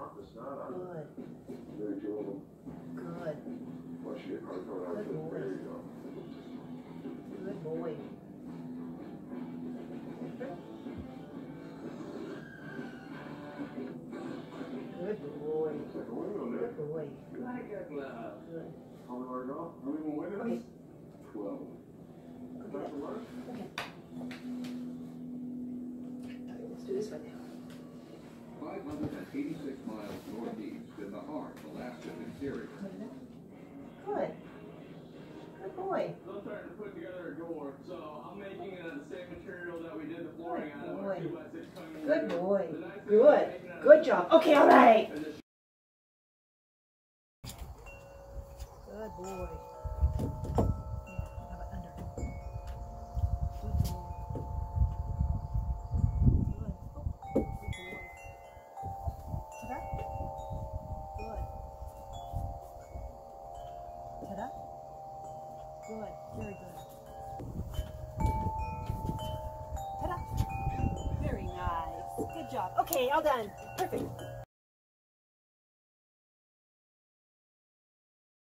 Martha's not Good, Very good, Well, she had hard going out Good boy. you good boy. Good boy, It's like, wait a minute. good boy, a good. How many more to go? How many more Okay. winners? Twelve. Okay, Not for okay. Let's do this one now. 586 miles northeast in the heart of Alaska's interior. Good. Good boy. I'm starting to put together a door, so I'm making it out of the same material that we did the flooring out of, Good boy. two by six tongue. Good boy. The nice thing Good. is making it out of Good job. Okay, all right. Good boy. Yeah, have it under. Good boy. Good. Oh, good boy. Ta-da. Good. Ta-da. Good. Very good. Ta-da. Very nice. Good job. Okay, all done. Perfect.